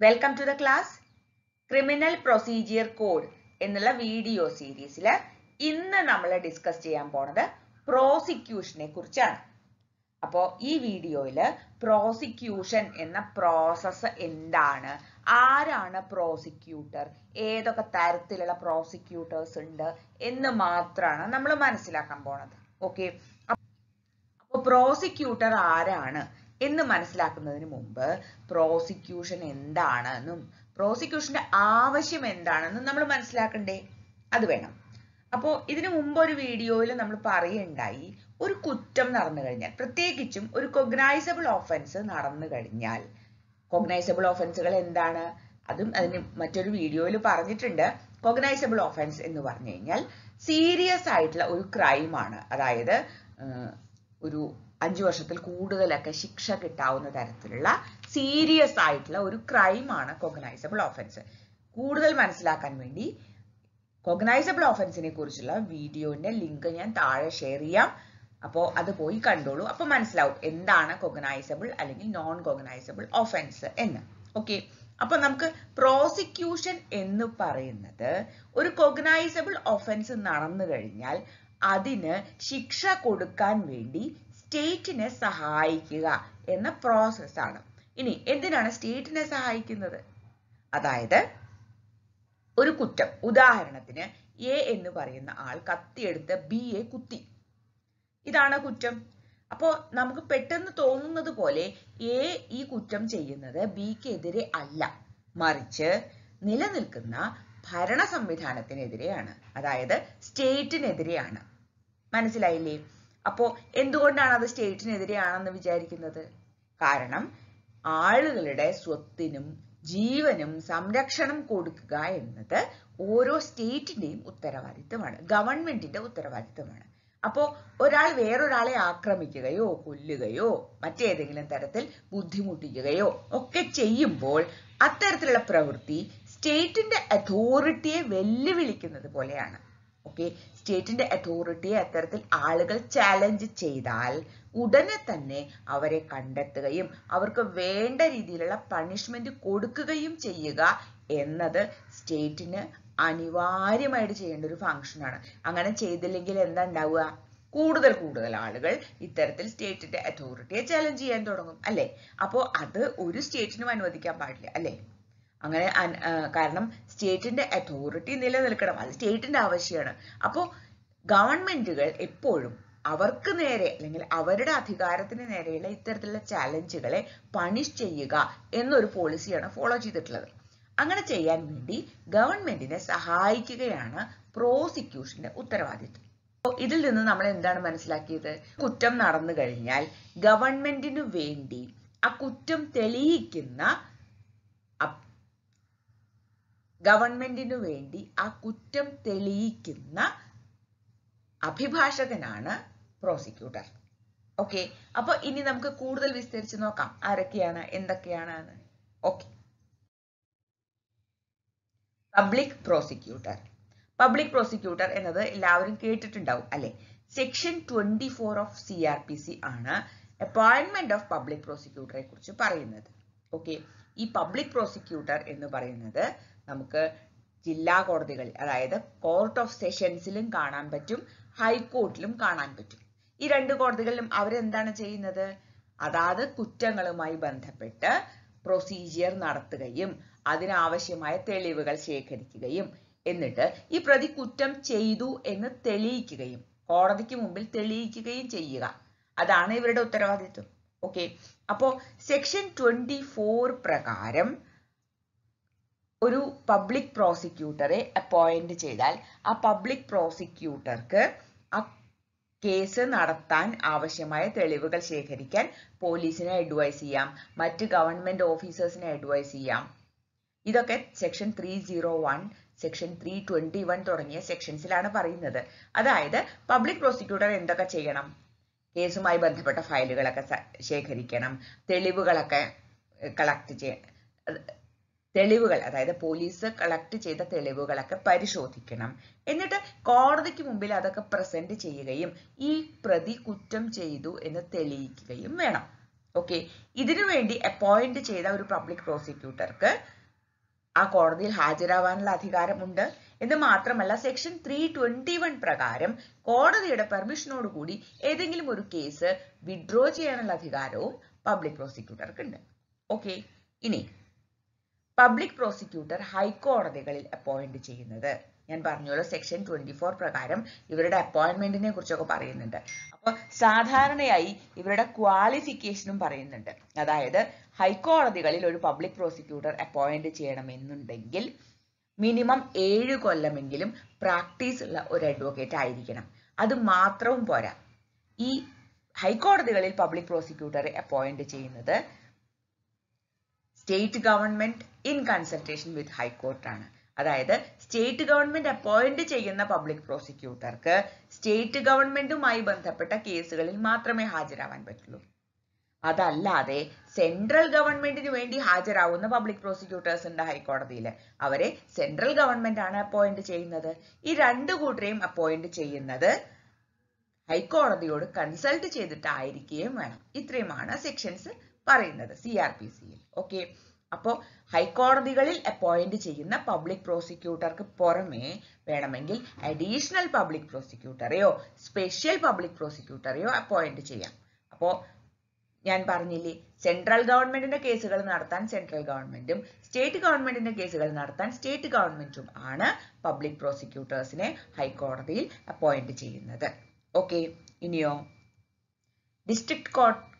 Welcome to the class criminal procedure code എന്നുള്ള video സീരീസിൽ ഇന്ന് നമ്മൾ ഡിസ്കസ് ചെയ്യാൻ പോണത് പ്രോസിക്യൂഷനെ കുറിച്ചാണ്. അപ്പോൾ ഈ വീഡിയോയിൽ പ്രോസിക്യൂഷൻ എന്ന പ്രോസസ്സ് എന്താണ്? ആരാണ് പ്രോസിക്യൂട്ടർ ഏതൊക്കെ തരത്തിലുള്ള പ്രോസിക്യൂട്ടേഴ്സ് ഉണ്ട് എന്ന് മാത്രമാണ് നമ്മൾ മനസ്സിലാക്കാൻ പോണത്. ഓക്കെ അപ്പോൾ പ്രോസിക്യൂട്ടർ ആരാണ്? എന്ന് മനസ്സിലാക്കുന്നതിന് മുമ്പ് പ്രോസിക്യൂഷൻ എന്താണെന്നും പ്രോസിക്യൂഷന്റെ ആവശ്യം എന്താണെന്നും നമ്മൾ മനസ്സിലാക്കണ്ടേ? അത് വേണം. അപ്പോൾ ഇതിനു മുമ്പ് ഒരു വീഡിയോയിൽ നമ്മൾ പറയുണ്ടായി ഒരു കുറ്റം നടന്നു കഴിഞ്ഞാൽ പ്രത്യേകിച്ചും ഒരു കൊഗ്നൈസബിൾ ഓഫൻസ് നടന്നു കഴിഞ്ഞാൽ കൊഗ്നൈസബിൾ ഓഫൻസുകൾ എന്താണ്? അതും അതിന് മറ്റൊരു വീഡിയോയിൽ പറഞ്ഞിട്ടുണ്ട്. കൊഗ്നൈസബിൾ ഓഫൻസ് എന്ന് പറഞ്ഞു കഴിഞ്ഞാൽ സീരിയസ് ആയിട്ടുള്ള ഒരു ക്രൈമാണ് അതായത് ഒരു അഞ്ചു വർഷത്തിൽ കൂടുതലൊക്കെ ശിക്ഷ കിട്ടാവുന്ന തരത്തിലുള്ള സീരിയസ് ആയിട്ടുള്ള ഒരു ക്രൈമാണ് കൊഗ്നൈസബിൾ ഓഫൻസ് കൂടുതൽ മനസ്സിലാക്കാൻ വേണ്ടി കൊഗ്നൈസബിൾ ഓഫൻസിനെ കുറിച്ചുള്ള വീഡിയോന്റെ ലിങ്ക് ഞാൻ താഴെ ഷെയർ ചെയ്യാം. അപ്പോൾ അത് പോയി കണ്ടോളൂ. അപ്പോൾ മനസ്സിലാവും എന്താണ് കൊഗ്നൈസബിൾ അല്ലെങ്കിൽ നോൺ കൊഗ്നൈസബിൾ ഓഫൻസ് എന്ന്. ഓക്കെ അപ്പൊ നമുക്ക് പ്രോസിക്യൂഷൻ എന്ന് പറയുന്നത് ഒരു കൊഗ്നൈസബിൾ ഓഫൻസ് നടന്നു കഴിഞ്ഞാൽ അതിന് ശിക്ഷ കൊടുക്കാൻ വേണ്ടി സ്റ്റേറ്റിനെ സഹായിക്കുക എന്ന പ്രോസസ്സാണ് ഇനി എന്തിനാണ് സ്റ്റേറ്റിനെ സഹായിക്കുന്നത്? അതായത് ഒരു കുറ്റം. ഉദാഹരണത്തിന് എ എന്ന് പറയുന്ന ആൾ കത്തിയെടുത്ത് ബി എ കുത്തി. ഇതാണ് കുറ്റം. അപ്പോ നമുക്ക് പെട്ടെന്ന് തോന്നുന്നത് പോലെ എ ഈ കുറ്റം ചെയ്യുന്നത് ബിക്കെതിരെ അല്ല. മറിച്ച് നിലനിൽക്കുന്ന ഭരണ സംവിധാനത്തിനെതിരെയാണ് അതായത് സ്റ്റേറ്റിനെതിരെയാണ്. മനസ്സിലായില്ലേ? അപ്പോ എന്തുകൊണ്ടാണ് അത് സ്റ്റേറ്റിനെതിരെയാണെന്ന് വിചാരിക്കുന്നത്? കാരണം ആളുകളുടെ സ്വത്തിനും ജീവനും സംരക്ഷണം കൊടുക്കുക എന്നത് ഓരോ സ്റ്റേറ്റിന്റെയും ഉത്തരവാദിത്തമാണ് ഗവൺമെന്റിന്റെ ഉത്തരവാദിത്തമാണ് അപ്പോ ഒരാൾ വേറൊരാളെ ആക്രമിക്കുകയോ കൊല്ലുകയോ മറ്റേതെങ്കിലും തരത്തിൽ ബുദ്ധിമുട്ടിക്കുകയോ ഒക്കെ ചെയ്യുമ്പോൾ അത്തരത്തിലുള്ള പ്രവൃത്തി സ്റ്റേറ്റിന്റെ അതോറിറ്റിയെ വെല്ലുവിളിക്കുന്നത് പോലെയാണ്. ഓക്കെ. സ്റ്റേറ്റിന്റെ അതോറിറ്റിയെ അത്തരത്തിൽ ആളുകൾ ചാലഞ്ച് ചെയ്താൽ ഉടനെ തന്നെ അവരെ കണ്ടെത്തുകയും അവർക്ക് വേണ്ട രീതിയിലുള്ള പണിഷ്മെന്റ് കൊടുക്കുകയും ചെയ്യുക എന്നത് സ്റ്റേറ്റിന് അനിവാര്യമായിട്ട് ചെയ്യേണ്ട ഒരു ഫംഗ്ഷനാണ് അങ്ങനെ ചെയ്തില്ലെങ്കിൽ എന്താ ഉണ്ടാവുക? കൂടുതൽ കൂടുതൽ ആളുകൾ ഇത്തരത്തിൽ സ്റ്റേറ്റിന്റെ അതോറിറ്റിയെ ചാലഞ്ച് ചെയ്യാൻ തുടങ്ങും. അല്ലെ? അപ്പോ അത് ഒരു സ്റ്റേറ്റിനും അനുവദിക്കാൻ പാടില്ല. അല്ലെ? അങ്ങനെ കാരണം സ്റ്റേറ്റിന്റെ അതോറിറ്റി നിലനിൽക്കണം. അത് സ്റ്റേറ്റിന്റെ ആവശ്യമാണ്. അപ്പോൾ ഗവൺമെന്റുകൾ എപ്പോഴും അവർക്ക് നേരെ അല്ലെങ്കിൽ അവരുടെ അധികാരത്തിന് നേരെയുള്ള ഇത്തരത്തിലുള്ള ചാലഞ്ചുകളെ പണിഷ് ചെയ്യുക എന്നൊരു പോളിസിയാണ് ഫോളോ ചെയ്തിട്ടുള്ളത്. അങ്ങനെ ചെയ്യാൻ വേണ്ടി ഗവൺമെന്റിനെ സഹായിക്കുകയാണ് പ്രോസിക്യൂഷന്റെ ഉത്തരവാദിത്വം. ഇതിൽ നിന്ന് നമ്മൾ എന്താണ് മനസ്സിലാക്കിയത്? കുറ്റം നടന്നു കഴിഞ്ഞാൽ ഗവൺമെന്റിനു വേണ്ടി ആ കുറ്റം തെളിയിക്കുന്ന ഗവൺമെന്റിനു വേണ്ടി ആ കുറ്റം തെളിയിക്കുന്ന അഭിഭാഷകനാണ് പ്രോസിക്യൂട്ടർ. ഓക്കെ അപ്പൊ ഇനി നമുക്ക് കൂടുതൽ വിസ്തരിച്ച് നോക്കാം. ആരൊക്കെയാണ് എന്തൊക്കെയാണ് okay. Public prosecutor. Public prosecutor എന്നത് എല്ലാവരും കേട്ടിട്ടുണ്ടാവും അല്ലെ? Section twenty four of C R P C ആണ് അപ്പോയിന്റ്മെന്റ് ഓഫ് പബ്ലിക് പ്രോസിക്യൂട്ടറെ കുറിച്ച് പറയുന്നത്. ഓക്കെ ഈ പബ്ലിക് പ്രോസിക്യൂട്ടർ എന്ന് പറയുന്നത് നമുക്ക് ജില്ലാ കോടതികളിൽ അതായത് കോർട്ട് ഓഫ് സെഷൻസിലും കാണാൻ പറ്റും ഹൈക്കോർട്ടിലും കാണാൻ പറ്റും. ഈ രണ്ട് കോടതികളിലും അവരെന്താണ് ചെയ്യുന്നത്? അതാത് കുറ്റങ്ങളുമായി ബന്ധപ്പെട്ട് പ്രൊസീജിയർ നടത്തുകയും അതിനാവശ്യമായ തെളിവുകൾ ശേഖരിക്കുകയും. എന്നിട്ട് ഈ പ്രതി കുറ്റം ചെയ്തു എന്ന് തെളിയിക്കുകയും കോടതിക്ക് മുമ്പിൽ തെളിയിക്കുകയും ചെയ്യുക. അതാണ് ഇവരുടെ ഉത്തരവാദിത്വം. ഓക്കെ അപ്പോ സെക്ഷൻ ട്വന്റി ഫോർ പ്രകാരം ഒരു പബ്ലിക് പ്രോസിക്യൂട്ടറെ അപ്പോയിന്റ് ചെയ്താൽ ആ പബ്ലിക് പ്രോസിക്യൂട്ടർക്ക് ആ കേസ് നടത്താൻ ആവശ്യമായ തെളിവുകൾ ശേഖരിക്കാൻ പോലീസിനെ അഡ്വൈസ് ചെയ്യാം. മറ്റ് ഗവൺമെന്റ് ഓഫീസേഴ്സിനെ അഡ്വൈസ് ചെയ്യാം. ഇതൊക്കെ section three zero one section three twenty one തുടങ്ങിയ സെക്ഷൻസിലാണ് പറയുന്നത്. അതായത് പബ്ലിക് പ്രോസിക്യൂട്ടർ എന്തൊക്കെ ചെയ്യണം? കേസുമായി ബന്ധപ്പെട്ട ഫയലുകളൊക്കെ ശേഖരിക്കണം. തെളിവുകളൊക്കെ കളക്ട് ചെയ്യ തെളിവുകൾ അതായത് പോലീസ് കളക്ട് ചെയ്ത തെളിവുകളൊക്കെ പരിശോധിക്കണം. എന്നിട്ട് കോടതിക്ക് മുമ്പിൽ അതൊക്കെ പ്രസന്റ് ചെയ്യുകയും ഈ പ്രതി കുറ്റം ചെയ്തു എന്ന് തെളിയിക്കുകയും വേണം. ഓക്കെ ഇതിനു വേണ്ടി അപ്പോയിന്റ് ചെയ്ത ഒരു പബ്ലിക് പ്രോസിക്യൂട്ടർക്ക് ആ കോടതിയിൽ ഹാജരാവാനുള്ള അധികാരമുണ്ട്. എന്ന് മാത്രമല്ല സെക്ഷൻ ത്രീ ട്വന്റി വൺ പ്രകാരം കോടതിയുടെ പെർമിഷനോടുകൂടി ഏതെങ്കിലും ഒരു കേസ് വിഡ്രോ ചെയ്യാനുള്ള അധികാരവും പബ്ലിക് പ്രോസിക്യൂട്ടർക്ക് ഉണ്ട്. ഓക്കെ ഇനി പബ്ലിക് പ്രോസിക്യൂട്ടർ ഹൈക്കോടതികളിൽ അപ്പോയിന്റ് ചെയ്യുന്നത്. ഞാൻ പറഞ്ഞല്ലോ സെക്ഷൻ ട്വന്റി ഫോർ പ്രകാരം ഇവരുടെ അപ്പോയിന്റ്മെന്റിനെ കുറിച്ചൊക്കെ പറയുന്നുണ്ട്. അപ്പോൾ സാധാരണയായി ഇവരുടെ ക്വാളിഫിക്കേഷനും പറയുന്നുണ്ട്. അതായത് ഹൈക്കോടതികളിൽ ഒരു പബ്ലിക് പ്രോസിക്യൂട്ടർ അപ്പോയിന്റ് ചെയ്യണമെന്നുണ്ടെങ്കിൽ മിനിമം ഏഴ് കൊല്ലമെങ്കിലും പ്രാക്ടീസ് ഉള്ള ഒരു അഡ്വക്കേറ്റ് ആയിരിക്കണം. അത് മാത്രവും പോരാ. ഈ ഹൈക്കോടതികളിൽ പബ്ലിക് പ്രോസിക്യൂട്ടറെ അപ്പോയിന്റ് ചെയ്യുന്നത് state government in consultation with ഹൈക്കോർട്ടാണ് അതായത് സ്റ്റേറ്റ് ഗവൺമെന്റ് അപ്പോയിന്റ് ചെയ്യുന്ന പബ്ലിക് പ്രോസിക്യൂട്ടർക്ക് സ്റ്റേറ്റ് ഗവൺമെന്റുമായി ബന്ധപ്പെട്ട കേസുകളിൽ മാത്രമേ ഹാജരാവാൻ പറ്റുള്ളൂ. അതല്ലാതെ സെൻട്രൽ ഗവൺമെന്റിന് വേണ്ടി ഹാജരാവുന്ന പബ്ലിക് പ്രോസിക്യൂട്ടേഴ്സ് ഉണ്ട് ഹൈക്കോടതിയിൽ അവരെ സെൻട്രൽ ഗവൺമെന്റ് ആണ് അപ്പോയിന്റ് ചെയ്യുന്നത്. ഈ രണ്ടു കൂട്ടരെയും അപ്പോയിന്റ് ചെയ്യുന്നത് ഹൈക്കോടതിയോട് കൺസൾട്ട് ചെയ്തിട്ടായിരിക്കുകയും വേണം. ഇത്രയുമാണ് സെക്ഷൻസ് പറയുന്നത് സി ആർ പി സിയിൽ ഓക്കെ അപ്പോൾ ഹൈക്കോടതികളിൽ അപ്പോയിന്റ് ചെയ്യുന്ന പബ്ലിക് പ്രോസിക്യൂട്ടർക്ക് പുറമെ വേണമെങ്കിൽ അഡീഷണൽ പബ്ലിക് പ്രോസിക്യൂട്ടറെയോ സ്പെഷ്യൽ പബ്ലിക് പ്രോസിക്യൂട്ടറെയോ അപ്പോയിന്റ് ചെയ്യാം. അപ്പോൾ ഞാൻ പറഞ്ഞില്ലേ സെൻട്രൽ ഗവൺമെന്റിന്റെ കേസുകൾ നടത്താൻ സെൻട്രൽ ഗവൺമെന്റും സ്റ്റേറ്റ് ഗവൺമെന്റിന്റെ കേസുകൾ നടത്താൻ സ്റ്റേറ്റ് ഗവൺമെന്റും ആണ് പബ്ലിക് പ്രോസിക്യൂട്ടേഴ്സിനെ ഹൈക്കോടതിയിൽ അപ്പോയിന്റ് ചെയ്യുന്നത്. ഓക്കെ ഇനിയോ? ഡിസ്ട്രിക്ട്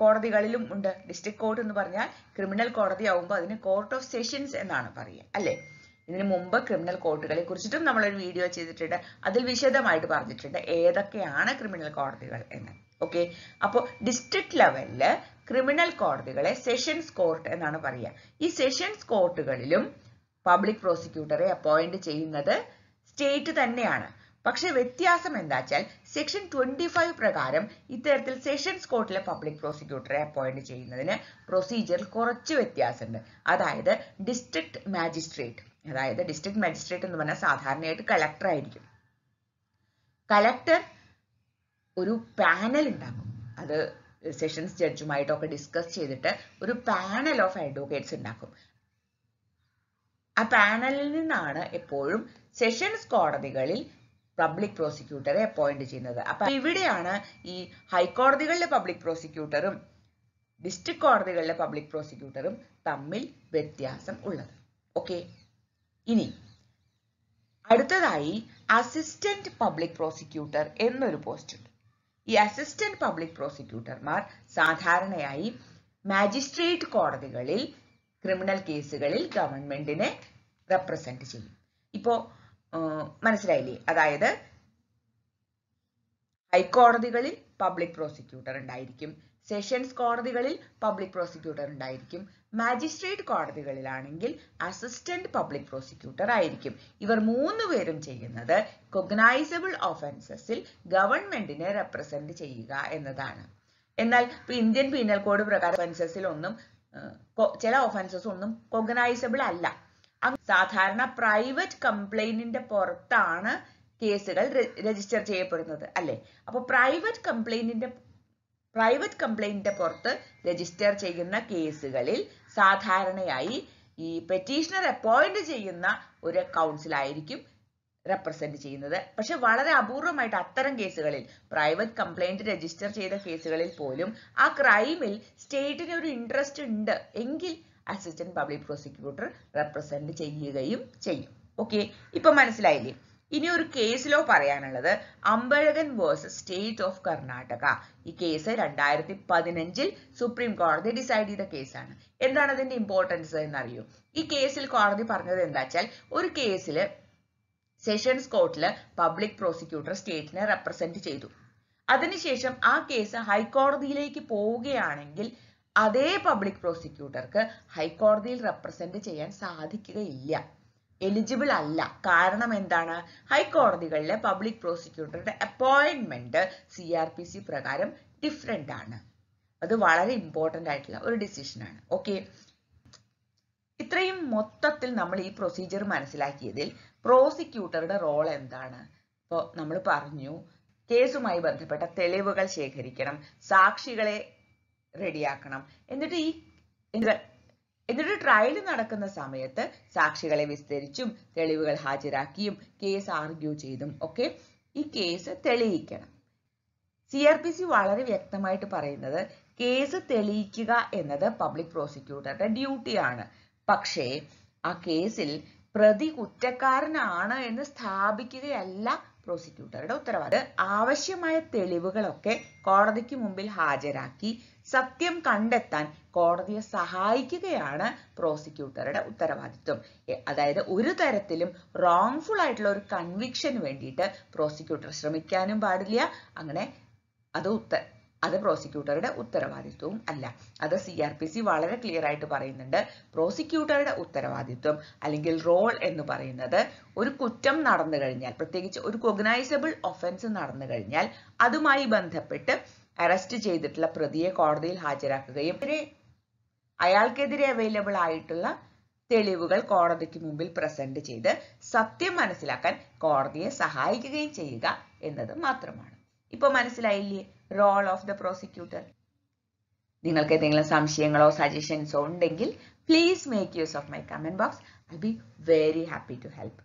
കോടതികളിലും ഉണ്ട്. ഡിസ്ട്രിക്ട് കോർട്ട് എന്ന് പറഞ്ഞാൽ ക്രിമിനൽ കോടതി ആവുമ്പോൾ അതിന് കോർട്ട് ഓഫ് സെഷൻസ് എന്നാണ് പറയുക അല്ലേ? ഇതിനു മുമ്പ് ക്രിമിനൽ കോർട്ടുകളെ കുറിച്ചിട്ടും നമ്മളൊരു വീഡിയോ ചെയ്തിട്ടുണ്ട്. അതിൽ വിശദമായിട്ട് പറഞ്ഞിട്ടുണ്ട് ഏതൊക്കെയാണ് ക്രിമിനൽ കോടതികൾ എന്ന്. ഓക്കെ അപ്പോൾ ഡിസ്ട്രിക്ട് ലെവലിൽ ക്രിമിനൽ കോടതികളെ സെഷൻസ് കോർട്ട് എന്നാണ് പറയുക. ഈ സെഷൻസ് കോർട്ടുകളിലും പബ്ലിക് പ്രോസിക്യൂട്ടറെ അപ്പോയിന്റ് ചെയ്യുന്നത് സ്റ്റേറ്റ് തന്നെയാണ്. പക്ഷെ വ്യത്യാസം എന്താ വെച്ചാൽ സെക്ഷൻ ട്വന്റി ഫൈവ് പ്രകാരം ഇത്തരത്തിൽ സെഷൻസ് കോർട്ടിലെ പബ്ലിക് പ്രോസിക്യൂട്ടറെ അപ്പോയിന്റ് ചെയ്യുന്നതിന് പ്രൊസീജിയറിൽ കുറച്ച് വ്യത്യാസമുണ്ട്. അതായത് ഡിസ്ട്രിക്ട് മാജിസ്ട്രേറ്റ് അതായത് ഡിസ്ട്രിക്ട് മാജിസ്ട്രേറ്റ് എന്ന് പറഞ്ഞാൽ സാധാരണയായിട്ട് കളക്ടർ ആയിരിക്കും. കളക്ടർ ഒരു പാനൽ ഉണ്ടാക്കും. അത് സെഷൻസ് ജഡ്ജുമായിട്ടൊക്കെ ഡിസ്കസ് ചെയ്തിട്ട് ഒരു പാനൽ ഓഫ് അഡ്വക്കേറ്റ്സ് ഉണ്ടാക്കും. ആ പാനലിൽ നിന്നാണ് എപ്പോഴും സെഷൻസ് കോടതികളിൽ പബ്ലിക് പ്രോസിക്യൂട്ടറെ അപ്പോയിന്റ് ചെയ്യുന്നത്. അപ്പൊ ഇവിടെയാണ് ഈ ഹൈക്കോടതികളിലെ പബ്ലിക് പ്രോസിക്യൂട്ടറും ഡിസ്ട്രിക്ട് കോടതികളിലെ പബ്ലിക് പ്രോസിക്യൂട്ടറും തമ്മിൽ വ്യത്യാസം ഉള്ളത്. ഓക്കെ ഇനി അടുത്തതായി അസിസ്റ്റന്റ് പബ്ലിക് പ്രോസിക്യൂട്ടർ എന്നൊരു പോസ്റ്റ് ഉണ്ട്. ഈ അസിസ്റ്റന്റ് പബ്ലിക് പ്രോസിക്യൂട്ടർമാർ സാധാരണയായി മാജിസ്ട്രേറ്റ് കോടതികളിൽ ക്രിമിനൽ കേസുകളിൽ ഗവൺമെന്റിനെ റെപ്രസെന്റ് ചെയ്യും. ഇപ്പോ മനസ്സിലായില്ലേ? അതായത് ഹൈക്കോടതികളിൽ പബ്ലിക് പ്രോസിക്യൂട്ടർ ഉണ്ടായിരിക്കും. സെഷൻസ് കോടതികളിൽ പബ്ലിക് പ്രോസിക്യൂട്ടർ ഉണ്ടായിരിക്കും. മാജിസ്ട്രേറ്റ് കോടതികളിലാണെങ്കിൽ അസിസ്റ്റന്റ് പബ്ലിക് പ്രോസിക്യൂട്ടർ ആയിരിക്കും. ഇവർ പേരും ചെയ്യുന്നത് കൊഗ്നൈസബിൾ ഒഫൻസസിൽ ഗവൺമെന്റിനെ റെപ്രസെന്റ് ചെയ്യുക എന്നതാണ്. എന്നാൽ ഇന്ത്യൻ പീനൽ കോഡ് പ്രകാരം ഒഫൻസസിൽ ഒന്നും ചില ഒഫൻസസ് ഒന്നും കൊഗ്നൈസബിൾ അല്ല. സാധാരണ പ്രൈവറ്റ് കംപ്ലൈന്റിന്റെ പുറത്താണ് കേസുകൾ രജിസ്റ്റർ ചെയ്യപ്പെടുന്നത് അല്ലെ? അപ്പൊ പ്രൈവറ്റ് കംപ്ലൈന്റിന്റെ പ്രൈവറ്റ് കംപ്ലൈന്റിന്റെ പുറത്ത് രജിസ്റ്റർ ചെയ്യുന്ന കേസുകളിൽ സാധാരണയായി ഈ പെറ്റീഷണർ അപ്പോയിന്റ് ചെയ്യുന്ന ഒരു കൗൺസിൽ ആയിരിക്കും റെപ്രസെന്റ് ചെയ്യുന്നത്. പക്ഷെ വളരെ അപൂർവമായിട്ട് അത്തരം കേസുകളിൽ പ്രൈവറ്റ് കംപ്ലൈന്റ് രജിസ്റ്റർ ചെയ്ത കേസുകളിൽ പോലും ആ ക്രൈമിൽ സ്റ്റേറ്റിന് ഒരു ഇൻട്രസ്റ്റ് ഉണ്ട്. എങ്കിൽ അസിസ്റ്റന്റ് പബ്ലിക് പ്രോസിക്യൂട്ടർ റെപ്രസെന്റ് ചെയ്യുകയും ചെയ്യും. ഓക്കെ ഇപ്പൊ മനസ്സിലായില്ലേ? ഇനി ഒരു കേസിലോ പറയാനുള്ളത് Ambazhagan versus state of Karnataka. ഈ കേസ് രണ്ടായിരത്തി പതിനഞ്ചിൽ സുപ്രീം കോടതി ഡിസൈഡ് ചെയ്ത കേസാണ് എന്താണ് അതിന്റെ ഇമ്പോർട്ടൻസ് എന്നറിയൂ? ഈ കേസിൽ കോടതി പറഞ്ഞത് എന്താ വെച്ചാൽ ഒരു കേസിൽ സെഷൻസ് കോർട്ടിൽ പബ്ലിക് പ്രോസിക്യൂട്ടർ സ്റ്റേറ്റിനെ റെപ്രസെന്റ് ചെയ്തു. അതിനുശേഷം ആ കേസ് ഹൈക്കോടതിയിലേക്ക് പോവുകയാണെങ്കിൽ അതേ പബ്ലിക് പ്രോസിക്യൂട്ടർക്ക് ഹൈക്കോടതിയിൽ റെപ്രസെന്റ് ചെയ്യാൻ സാധിക്കുകയില്ല. എലിജിബിൾ അല്ല. കാരണം എന്താണ്? ഹൈക്കോടതികളിലെ public പ്രോസിക്യൂട്ടറുടെ appointment C R P C പ്രകാരം ഡിഫറെന്റ് ആണ്. അത് വളരെ ഇമ്പോർട്ടന്റ് ആയിട്ടുള്ള ഒരു ഡിസിഷൻ ആണ്. ഓക്കെ ഇത്രയും മൊത്തത്തിൽ നമ്മൾ ഈ പ്രൊസീജിയർ മനസ്സിലാക്കിയതിൽ പ്രോസിക്യൂട്ടറുടെ റോൾ എന്താണ്? ഇപ്പോൾ നമ്മൾ പറഞ്ഞു കേസുമായി ബന്ധപ്പെട്ട തെളിവുകൾ ശേഖരിക്കണം സാക്ഷികളെ റെഡിയാക്കണം. എന്നിട്ട് ഈ എന്നിട്ട് ട്രയൽ നടക്കുന്ന സമയത്ത് സാക്ഷികളെ വിസ്തരിച്ചും തെളിവുകൾ ഹാജരാക്കിയും കേസ് ആർഗ്യൂ ചെയ്തും ഒക്കെ ഈ കേസ് തെളിയിക്കണം. സി ആർ പി സി വളരെ വ്യക്തമായിട്ട് പറയുന്നത് കേസ് തെളിയിക്കുക എന്നത് പബ്ലിക് പ്രോസിക്യൂട്ടറുടെ ഡ്യൂട്ടിയാണ് പക്ഷേ ആ കേസിൽ പ്രതി കുറ്റക്കാരനാണ് എന്ന് സ്ഥാപിക്കുകയല്ല പ്രോസിക്യൂട്ടറുടെ ഉത്തരവാദിത്തം ആവശ്യമായ തെളിവുകളൊക്കെ കോടതിക്ക് മുമ്പിൽ ഹാജരാക്കി സത്യം കണ്ടെത്താൻ കോടതിയെ സഹായിക്കുകയാണ് പ്രോസിക്യൂട്ടറുടെ ഉത്തരവാദിത്വം. അതായത് ഒരു തരത്തിലും റോങ്ഫുൾ ആയിട്ടുള്ള ഒരു കൺവിക്ഷന് വേണ്ടിയിട്ട് പ്രോസിക്യൂട്ടർ ശ്രമിക്കാനും പാടില്ല. അങ്ങനെ അത് ഉത്ത അത് പ്രോസിക്യൂട്ടറുടെ ഉത്തരവാദിത്വവും അല്ല. അത് സി ആർ പി സി വളരെ ക്ലിയർ ആയിട്ട് പറയുന്നുണ്ട്. പ്രോസിക്യൂട്ടറുടെ ഉത്തരവാദിത്വം അല്ലെങ്കിൽ റോൾ എന്ന് പറയുന്നത് ഒരു കുറ്റം നടന്നു കഴിഞ്ഞാൽ പ്രത്യേകിച്ച് ഒരു കൊഗ്നൈസബിൾ ഒഫൻസ് നടന്നു കഴിഞ്ഞാൽ അതുമായി ബന്ധപ്പെട്ട് അറസ്റ്റ് ചെയ്തിട്ടുള്ള പ്രതിയെ കോടതിയിൽ ഹാജരാക്കുകയും അയാൾക്കെതിരെ അവൈലബിൾ ആയിട്ടുള്ള തെളിവുകൾ കോടതിക്ക് മുമ്പിൽ പ്രസന്റ് ചെയ്ത് സത്യം മനസ്സിലാക്കാൻ കോടതിയെ സഹായിക്കുകയും ചെയ്യുക എന്നത് മാത്രമാണ്. ഇപ്പൊ മനസ്സിലായില്ലേ? റോൾ ഓഫ് ദ പ്രോസിക്യൂട്ടർ നിങ്ങൾക്ക് എന്തെങ്കിലും സംശയങ്ങളോ സജഷൻസോ ഉണ്ടെങ്കിൽ please make use of my comment box I be very happy to help